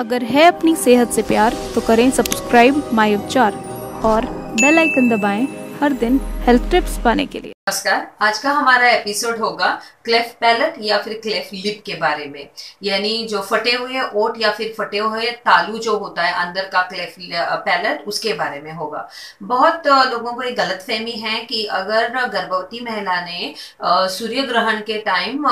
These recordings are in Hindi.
अगर है अपनी सेहत से प्यार तो करें सब्सक्राइब माई उपचार और बेल आइकन दबाएँ हर दिन हेल्थ टिप्स पाने के लिए। नमस्कार, आज का हमारा एपिसोड होगा क्लेफ पैलेट या फिर क्लेफ लिप के बारे में। यानी जो फटे हुए ओट या फिर फटे हुए तालू जो होता है अंदर का क्लेफ पैलेट उसके बारे में होगा। बहुत लोगों को एक गलत फहमी है कि अगर गर्भवती महिला ने सूर्य ग्रहण के टाइम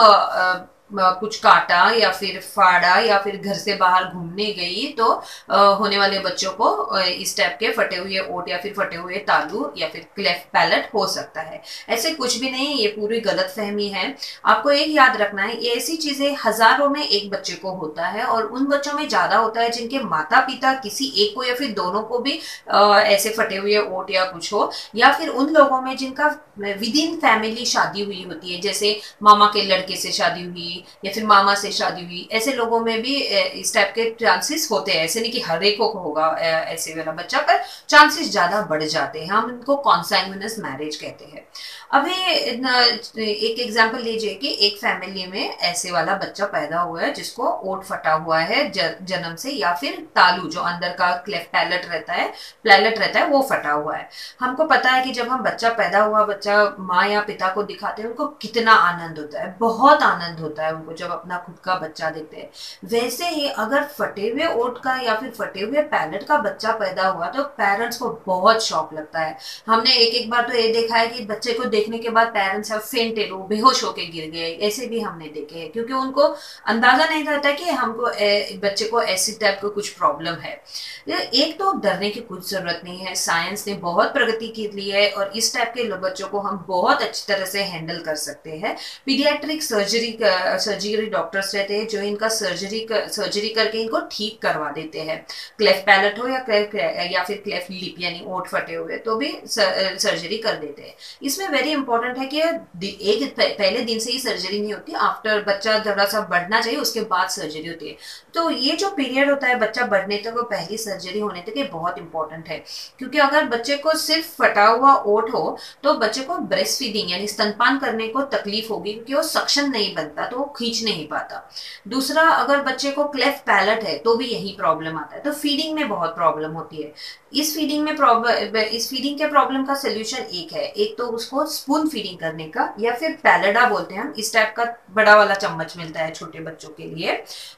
कुछ काटा या फिर फाड़ा या फिर घर से बाहर घूमने गई तो होने वाले बच्चों को इस टाइप के फटे हुए ओट या फिर फटे हुए तालू या फिर क्लेफ पैलेट हो सकता है। ऐसे कुछ भी नहीं, ये पूरी गलत फहमी है। आपको एक याद रखना है, ये ऐसी चीज़ें हज़ारों में एक बच्चे को होता है और उन बच्चों में ज़्यादा होता है जिनके माता पिता किसी एक को या फिर दोनों को भी ऐसे फटे हुए ओट या कुछ हो, या फिर उन लोगों में जिनका विद इन फैमिली शादी हुई होती है, जैसे मामा के लड़के से शादी हुई या फिर मामा से शादी हुई, ऐसे लोगों में भी इस टाइप के चांसेस होते हैं। ऐसे नहीं कि हर एक को होगा ऐसे वाला बच्चा, पर चांसेस ज़्यादा बढ़ जाते हैं। हम इनको कॉन्साइमिनस मैरिज कहते हैं। अभी एक एग्ज़ाम्पल लीजिए कि एक फैमिली में ऐसे वाला बच्चा पैदा हुआ है, जिसको ओट फटा हुआ है जन्म से, या फिर तालू जो अंदर का क्लेफ पैलेट रहता है प्लेलेट रहता है, वो फटा हुआ है। हमको पता है कि जब हम बच्चा पैदा हुआ, बच्चा माँ या पिता को दिखाते हैं, उनको कितना आनंद होता है, बहुत आनंद होता है। उनको जब अपना खुद का बच्चा देखते हैं। वैसे ही अगर फटे हुए ओट का या फिर फटे हुए पैलेट का बच्चा पैदा हुआ तो पेरेंट्स को बहुत शौक लगता है। हमने एक एक बार तो ये देखा है कि बच्चे को देखने के बाद पेरेंट्स have फेंटेड वो बेहोश होके गिर गए। ऐसे भी हमने देखे हैं क्योंकि उनको अंदाज़ा नहीं रहता कि हमको ए, बच्चे को ऐसी टाइप का कुछ प्रॉब्लम है। एक तो डरने की कुछ ज़रूरत नहीं है साइंस ने बहुत प्रगति की ली है और इस टाइप के बच्चों को हम बहुत अच्छी तरह से हैंडल कर सकते हैं। पीडियाट्रिक सर्जरी सर्जरी डॉक्टर्स रहते हैं जो इनका सर्जरी कर, सर्जरी करके इनको ठीक करवा देते हैं। क्लेफ पैलेट हो या क्लेफ या फिर क्लेफ लिप यानी ओट फटे हुए तो भी सर, सर्जरी कर देते हैं। इसमें वेरी इंपॉर्टेंट है कि एक पहले दिन से ही सर्जरी नहीं होती आफ्टर बच्चा थोड़ा सा बढ़ना चाहिए उसके बाद सर्जरी होती है। तो ये जो पीरियड होता है बच्चा बढ़ने तक तो और पहली सर्जरी होने तक ये बहुत इंपॉर्टेंट है। क्योंकि अगर बच्चे को सिर्फ़ फटा हुआ ओट हो तो बच्चे को ब्रेस्ट फीडिंग यानी स्तनपान करने को तकलीफ़ होगी क्योंकि वो सक्षम नहीं बनता तो खींच नहीं पाता। दूसरा, अगर बच्चे को क्लेफ पैलेट है तो भी यही प्रॉब्लम आता है। तो फीडिंग में बहुत प्रॉब्लम होती है। इस फीडिंग में प्रॉब्लम इस फीडिंग के प्रॉब्लम का सोल्यूशन एक है। एक तो उसको स्पून फीडिंग करने का, या फिर पैलेडा बोलते हैं हम। इस टाइप का बड़ा वाला चम्मच मिलता है छोटे बच्चों के लिए।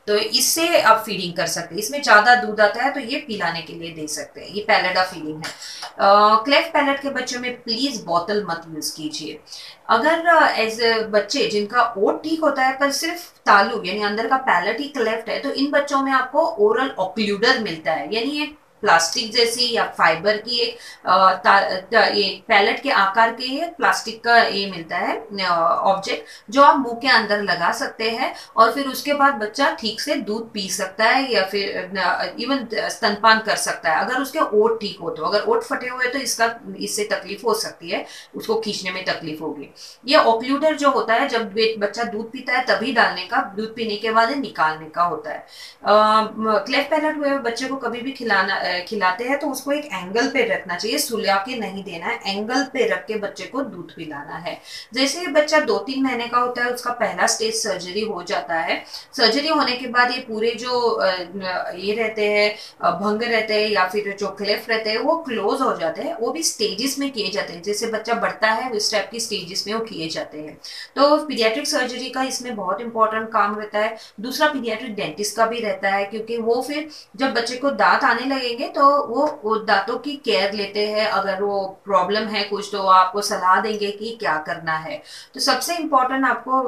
तो इससे आप फीडिंग कर सकते हैं। इसमें ज़्यादा दूध आता है तो ये पिलाने के लिए दे सकते हैं। ये पैलेडा फीडिंग है। क्लेफ पैलेट के बच्चों में प्लीज़ बोतल मत यूज़ कीजिए। अगर एज बच्चे जिनका ओट ठीक होता है पर सिर्फ़ तालु यानी अंदर का पैलेट ही क्लेफ्ट है तो इन बच्चों में आपको ओरल ऑक्लूडर मिलता है। यानी एक प्लास्टिक जैसी या फाइबर की एक ये पैलेट के आकार के ये प्लास्टिक का ये मिलता है ऑब्जेक्ट, जो आप मुँह के अंदर लगा सकते हैं और फिर उसके बाद बच्चा ठीक से दूध पी सकता है या फिर इवन स्तनपान कर सकता है। अगर उसके ओट ठीक हो तो अगर ओट फटे हुए तो इसका, इससे तकलीफ़ हो सकती है, उसको खींचने में तकलीफ़ होगी। ये ऑक्लूडर जो होता है, जब बच्चा दूध पीता है तभी डालने का, दूध पीने के बाद निकालने का होता है। क्लेफ पैलेट हुए बच्चे को कभी भी खिलाना खिलाते हैं तो उसको एक एंगल पे रखना चाहिए। सुलिया के नहीं देना है एंगल पे रख के बच्चे को दूध पिलाना है। जैसे ही बच्चा दो तीन महीने का होता है, उसका पहला स्टेज सर्जरी हो जाता है। सर्जरी होने के बाद ये पूरे जो ये रहते हैं भंग रहते हैं या फिर जो क्लेफ रहते हैं, वो क्लोज हो जाते हैं। वो भी स्टेजेस में किए जाते हैं। जैसे बच्चा बढ़ता है, उस टाइप की स्टेजेस में वो किए जाते हैं। तो पीडियाट्रिक सर्जरी का इसमें बहुत इंपॉर्टेंट काम रहता है। दूसरा पीडियाट्रिक डेंटिस्ट का भी रहता है, क्योंकि वो फिर जब बच्चे को दांत आने लगेंगे देंगे तो वो, वो दांतों की केयर लेते हैं। अगर वो प्रॉब्लम है कुछ तो आपको सलाह देंगे कि क्या करना है। तो सबसे इम्पोर्टेंट आपको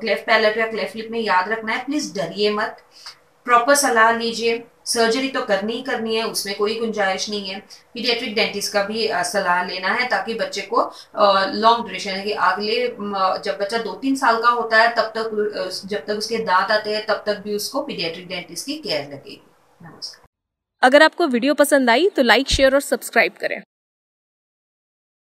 क्लेफ पैलेट या क्लेफ लिप में याद रखना है प्लीज़ डरिए मत। प्रॉपर सलाह लीजिए। सर्जरी तो करनी ही करनी है उसमें कोई गुंजाइश नहीं है। पीडियाट्रिक डेंटिस्ट का भी सलाह लेना है ताकि बच्चे को लॉन्ग ड्यूरेशन कि अगले जब बच्चा दो तीन साल का होता है तब तक जब तक उसके दांत आते हैं तब तक भी उसको पीडियाट्रिक डेंटिस्ट की केयर लगेगी। नमस्कार। अगर आपको वीडियो पसंद आई तो लाइक शेयर और सब्सक्राइब करें।